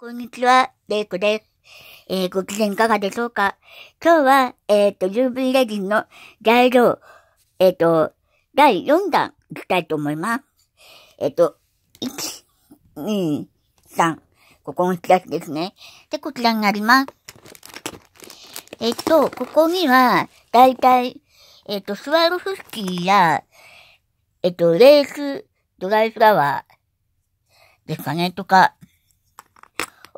こんにちは、レイコです。えー、ご機嫌いかがでしょうか？今日は、えっ、ー、と、UV レジンの材料、えっ、ー、と、第4弾いきたいと思います。えっ、と、1、2、3、ここの引き出しですね。で、こちらになります。えっ、と、ここには、だいたい、えっ、と、スワロフスキーや、えっ、と、レース、ドライフラワーですかね、とか、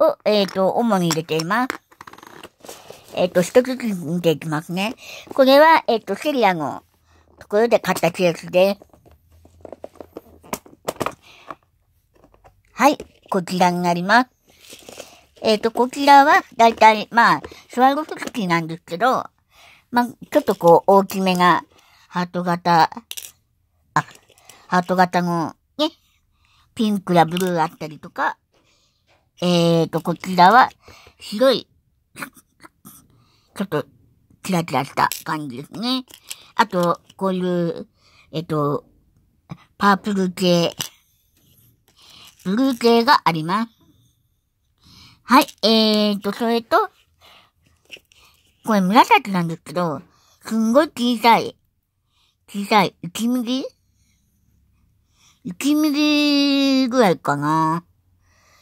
を、えっ、ー、と、主に入れています。えっ、ー、と、一つずつ見ていきますね。これは、えっ、ー、と、セリアのところで買ったケースです。はい、こちらになります。えっ、と、こちらは、だいたい、まあ、スワロフスキーなんですけど、まあ、ちょっとこう、大きめが、ハート型、あ、ハート型の、ね、ピンクやブルーあったりとか、えーと、こちらは、白い、ちょっと、キラキラした感じですね。あと、こういう、えっ、ー、と、パープル系、ブルー系があります。はい、えーと、それと、これ紫なんですけど、すんごい小さい、小さい、1ミリ ?1 ミリぐらいかな。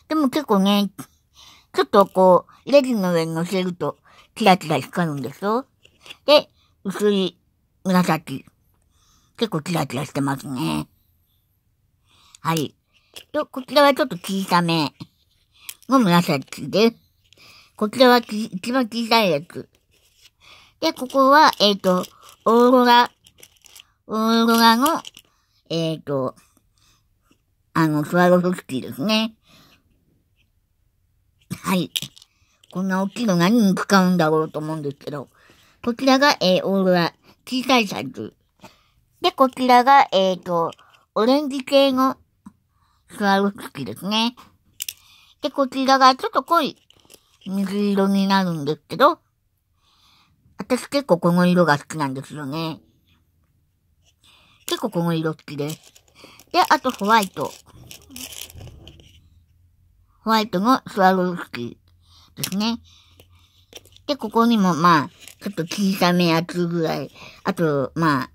でも結構ね、ちょっとこう、レジの上に乗せると、キラキラ光るんですよ。で、薄い紫。結構キラキラしてますね。はい。と、こちらはちょっと小さめの紫です。こちらは一番小さいやつ。で、ここは、えっ、ー、と、オーロラ、オーロラの、えっ、ー、と、あの、スワロフスキーですね。はい。こんな大きいの何に使うんだろうと思うんですけど、こちらが、えー、オーロラ、小さいサイズ。で、こちらが、えっ、ー、と、オレンジ系のスワロフスキーですね。で、こちらがちょっと濃い水色になるんですけど、私結構この色が好きなんですよね。結構この色好きです。で、あとホワイト。ホワイトのスワロフスキーですね。で、ここにも、まあ、ちょっと小さめやつぐらい。あと、まあ、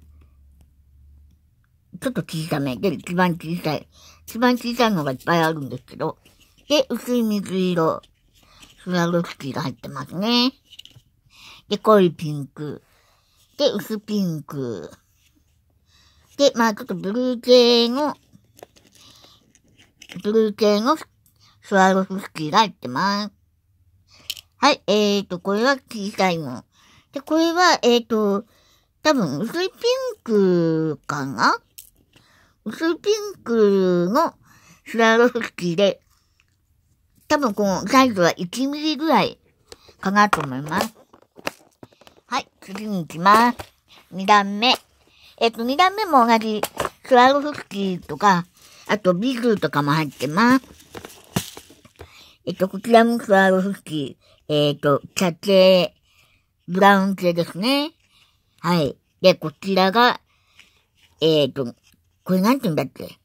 ちょっと小さめ。で、一番小さい。一番小さいのがいっぱいあるんですけど。で、薄い水色。スワロフスキーが入ってますね。で、濃いピンク。で、薄ピンク。で、まあちょっとブルー系の、ブルー系のススワロフスキーが入ってます。はい、えーと、これは小さいの。で、これは、えーと、多分、薄いピンクかな？薄いピンクのスワロフスキーで、多分このサイズは1ミリぐらいかなと思います。はい、次に行きます。2段目。えっ、と、2段目も同じスワロフスキーとか、あとビズとかも入ってます。えっと、こちらもスワロフスキー、えっと、茶系、ブラウン系ですね。はい。で、こちらが、えっと、これなんて言うんだっけ？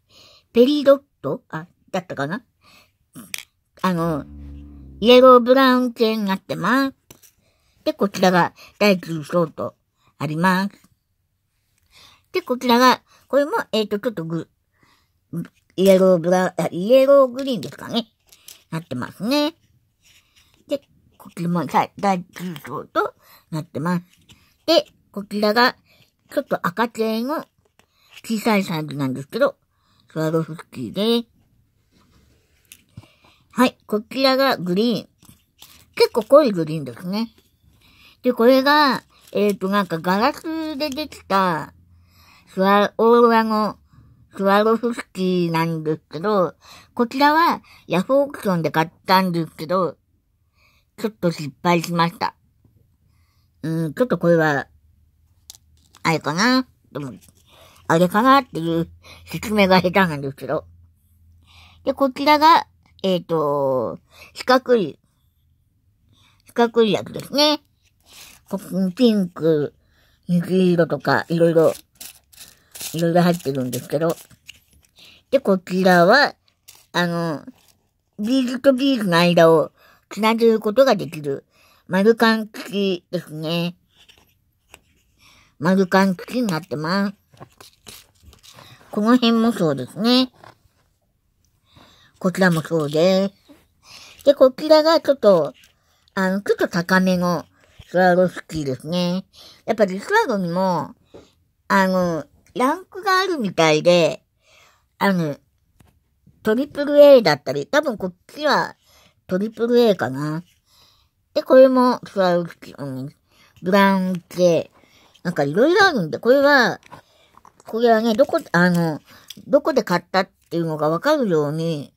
ペリドット？あ、だったかな？あの、イエローブラウン系になってます。で、こちらが第9ショートあります。で、こちらが、これも、えっ、ー、と、ちょっとグ、イエローブラウン、イエローグリーンですかね。なってますね。で、こちらも第9章となってます。で、こちらが、ちょっと赤系の小さいサイズなんですけど、スワロフスキーです。はい、こちらがグリーン。結構濃いグリーンですね。で、これが、えっ、ー、と、なんかガラスでできた、スワ、オーロラのスワロフスキーなんですけど、こちらはヤフオークションで買ったんですけど、ちょっと失敗しました。うん、ちょっとこれは、あれかな？でも、あれかなっていう説明が下手なんですけど。で、こちらが、えっ、ー、と、四角い、四角いやつですね。こピンク、水色とか、いろいろいろいろ入ってるんですけど。で、こちらは、あの、ビーズとビーズの間をつなげることができる丸カン付きですね。丸カン付きになってます。この辺もそうですね。こちらもそうです。で、こちらがちょっと、あの、ちょっと高めのスワロフスキーですね。やっぱりスワロにも、あの、ランクがあるみたいで、あの、トリプル A だったり、多分こっちはトリプル A かな。で、これもスワロフスキ、うん、ブラウン系。なんかいろいろあるんで、これは、これはね、どこ、あの、どこで買ったっていうのがわかるように、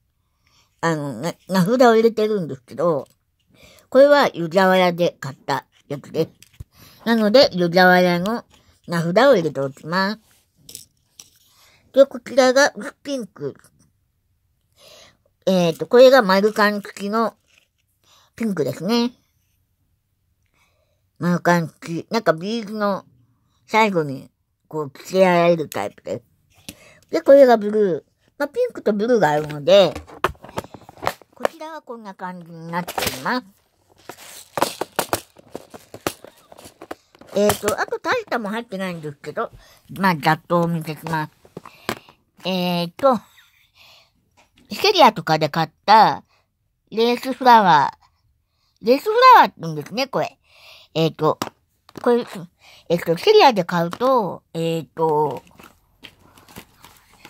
あの、な、名札を入れてるんですけど、これは湯沢屋で買ったやつです。なので、湯沢屋の名札を入れておきます。で、こちらが薄ピンク。えっ、ー、と、これが丸缶付きのピンクですね。丸缶付き。なんかビーズの最後にこう着せられるタイプです。で、これがブルー。まあ、ピンクとブルーがあるので、こちらはこんな感じになっています。えっ、ー、と、あと大したも入ってないんですけど、まあ、ざっとお見せします。えっ、と、セリアとかで買ったレースフラワー。レースフラワーって言うんですね、これ。えっ、と、これ、えっ、と、セリアで買うと、えっ、と、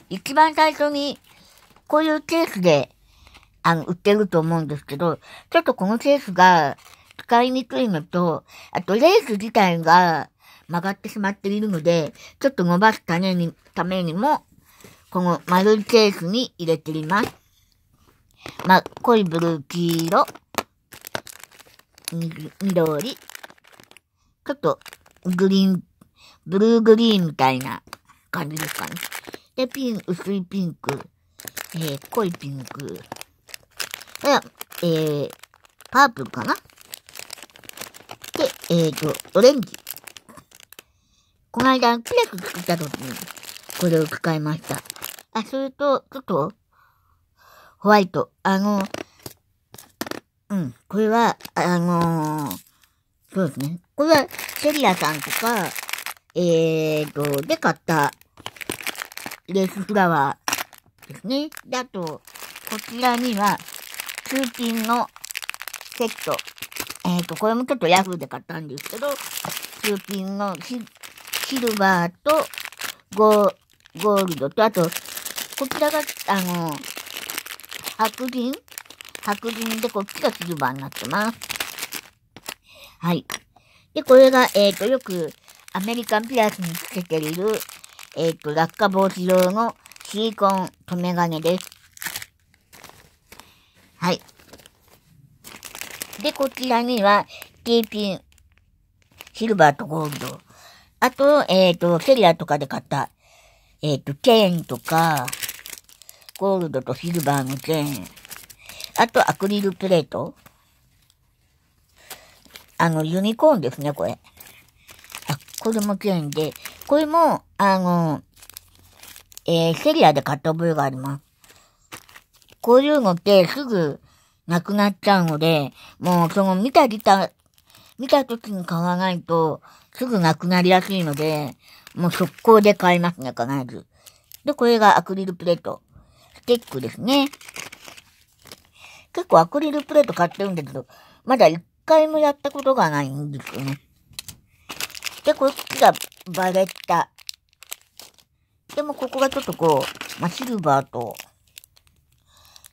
一番最初に、こういうケースであの、売ってると思うんですけど、ちょっとこのケースが使いにくいのと、あとレース自体が曲がってしまっているので、ちょっと伸ばすために、ためにも、この丸いケースに入れています。ま濃いブルー、黄色、緑、ちょっとグリーン、ブルーグリーンみたいな感じですかね。で、ピン、薄いピンク、えー、濃いピンク、えー、パープルかなで、えっ、ー、と、オレンジ。この間、キレク作った時に、これを使いました。あ、それと、ちょっと、ホワイト。あの、うん、これは、あのー、そうですね。これは、セリアさんとか、えーと、で買った、レースフラワーですね。で、あと、こちらには、通勤のセット。えっ、ー、と、これもちょっとヤフーで買ったんですけど、通勤のシルバーとゴーゴールドと、あと、こちらが、あの、白銀？白銀でこっちがシルバーになってます。はい。で、これが、えっ、ー、と、よくアメリカンピアスにつけている、えっ、ー、と、落下防止用のシリコン留め金です。はい。で、こちらには、テーピン、シルバーとゴールド。あと、えっ、ー、と、セリアとかで買った、えっ、ー、と、チェーンとか、ゴールドとシルバーのチェーン。あと、アクリルプレート。あの、ユニコーンですね、これ。あ、これもチェーンで。これも、あの、えー、セリアで買った覚えがあります。こういうのってすぐなくなっちゃうので、もうその見た見た、見た時に買わないとすぐなくなりやすいので、もう速攻で買いますね、必ず。で、これがアクリルプレート。ステックですね。結構アクリルプレート買ってるんだけど、まだ一回もやったことがないんですよね。で、こっちがバレッタ。でもここがちょっとこう、まあ、シルバーと、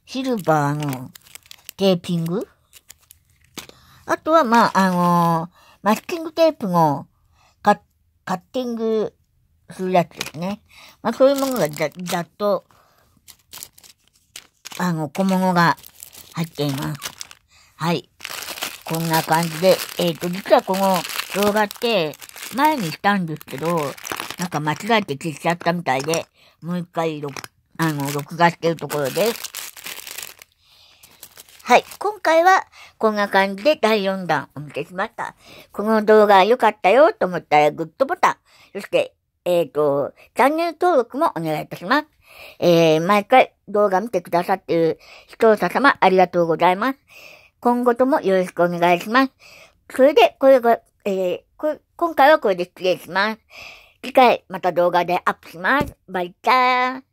シルバーのテーピング？あとは、まあ、あのー、マスキングテープのカカッティングするやつですね。まあ、そういうものがざざっと、あの、小物が入っています。はい。こんな感じで、えっ、ー、と、実はこの動画って前にしたんですけど、なんか間違えて消しちゃったみたいで、もう一回録、あの、録画してるところです。はい。今回はこんな感じで第4弾お見せしました。この動画良かったよと思ったらグッドボタン、そして、えっ、ー、と、チャンネル登録もお願いいたします。えー、毎回動画見てくださっている視聴者様ありがとうございます。今後ともよろしくお願いします。それで、これが、えー、こ今回はこれで失礼します。次回また動画でアップします。バイチャー。